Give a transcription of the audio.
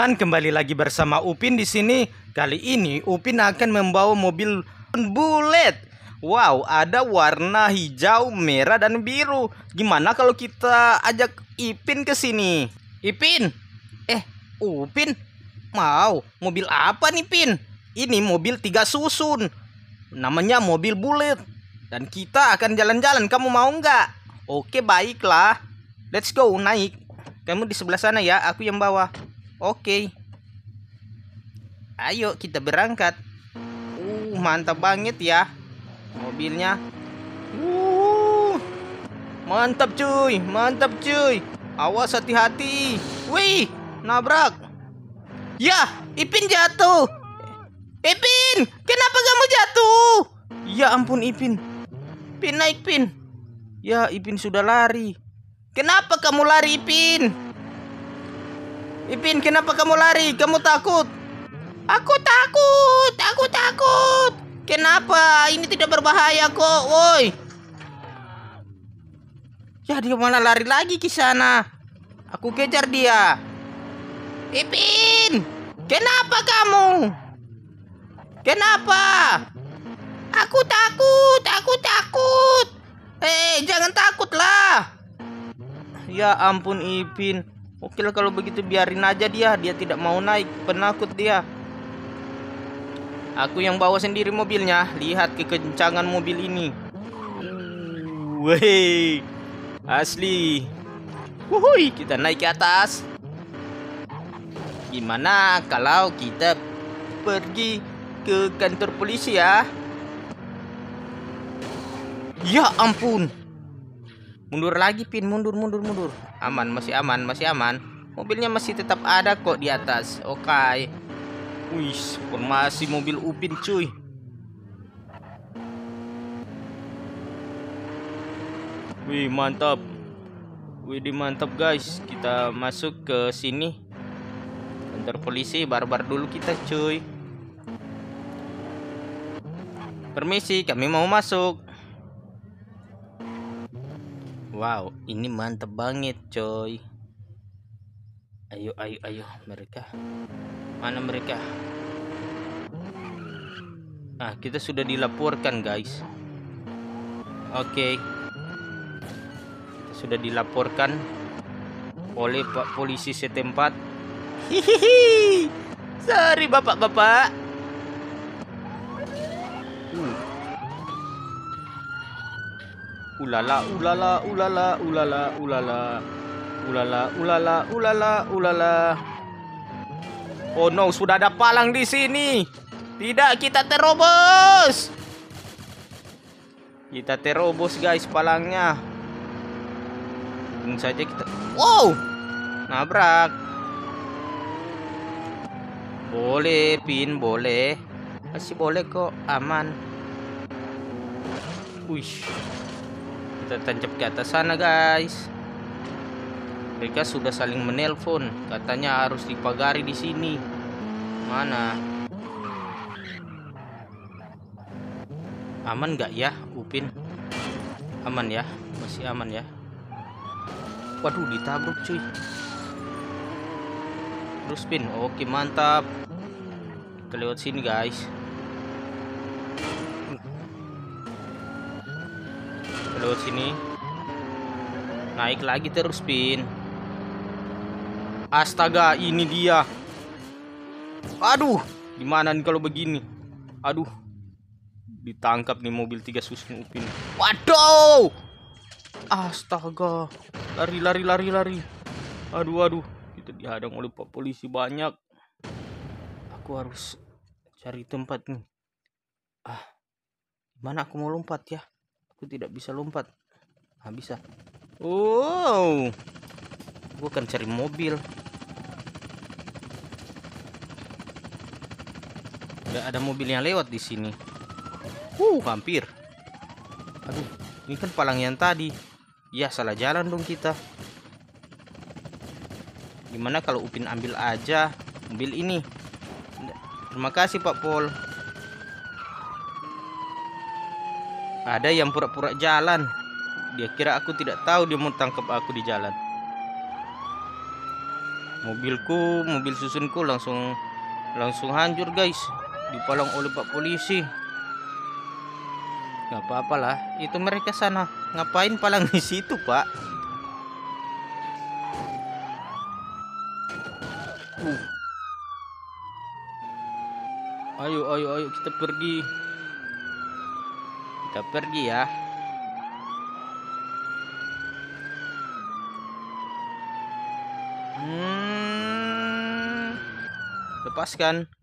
Man kembali lagi bersama Upin di sini. Kali ini Upin akan membawa mobil bullet. Wow, ada warna hijau, merah dan biru. Gimana kalau kita ajak Ipin ke sini? Ipin. Eh, Upin. Mau mobil apa nih, Pin? Ini mobil tiga susun. Namanya mobil bullet. Dan kita akan jalan-jalan. Kamu mau nggak? Oke, baiklah. Let's go, naik. Kamu di sebelah sana ya, aku yang bawa. Oke. Ayo kita berangkat. Uh, mantap banget ya mobilnya. Uh. Mantap cuy, mantap cuy. Awas hati-hati. Wih, nabrak. Ya, Ipin jatuh. Ipin, kenapa kamu jatuh? Ya ampun Ipin. Pin naik Pin. Ya, Ipin sudah lari. Kenapa kamu lari, Ipin? Ipin, kenapa kamu lari? Kamu takut? Aku takut, aku takut. Kenapa? Ini tidak berbahaya kok, woi. Ya dia malah lari lagi ke sana. Aku kejar dia. Ipin, kenapa kamu? Kenapa? Aku takut, aku takut. Eh, jangan takutlah. Ya ampun Ipin. Oke lah kalau begitu biarin aja dia. Dia tidak mau naik. Penakut dia. Aku yang bawa sendiri mobilnya. Lihat kekencangan mobil ini. Wih. Asli. Wuhui, kita naik ke atas. Gimana kalau kita pergi ke kantor polisi ya? Ya ampun. Mundur lagi pin, mundur, mundur, mundur. Aman, masih aman, masih aman. Mobilnya masih tetap ada kok di atas. Oke. Okay. Wih, formasi mobil Upin cuy. Wih, mantap. Wih, mantap guys. Kita masuk ke sini. Kantor polisi, barbar dulu kita cuy. Permisi, kami mau masuk. Wow, ini mantep banget coy. Ayo, ayo, ayo mereka. Mana mereka? Nah, kita sudah dilaporkan guys. Oke. Okay. Sudah dilaporkan oleh Pak Polisi setempat. Hihihi. Sorry bapak-bapak. Ulala, ulala, ulala, ulala, ulala. Ulala, ulala, ulala, ulala. Oh no, sudah ada palang di sini. Tidak, kita terobos. Kita terobos guys palangnya. Mungkin saja kita. Wow, nabrak. Boleh, pin, boleh. Masih boleh kok, aman. Wih, kita tancap ke atas sana guys. Mereka sudah saling menelpon. Katanya harus dipagari di sini. Mana? Aman nggak ya Upin? Aman ya? Masih aman ya? Waduh ditabrak cuy. Terus pin? Oke mantap. Kita lewat sini guys kita lewat sini naik lagi terus pin Astaga, ini dia. Aduh, gimana nih kalau begini? Aduh, ditangkap nih mobil tiga susun upin. Waduh, astaga, lari lari lari lari. Aduh aduh, kita dihadang oleh pak polisi banyak. Aku harus cari tempat nih. Ah, mana aku mau lompat ya? Aku tidak bisa lompat. Ah bisa. Oh, gue akan cari mobil. Udah ada mobil yang lewat di sini. Uh hampir aduh ini kan palang yang tadi. Ya salah jalan dong kita. Gimana kalau Upin ambil aja mobil ini? Terima kasih Pak Pol ada yang pura-pura jalan dia kira aku tidak tahu dia mau tangkap aku di jalan Mobilku, mobil susunku langsung langsung hancur guys. Dipalang oleh Pak Polisi. Gak apa-apa lah, itu mereka sana. Ngapain palang di situ, Pak? Uh. Ayo, ayo, ayo kita pergi. Kita pergi ya. Hmm. Lepaskan.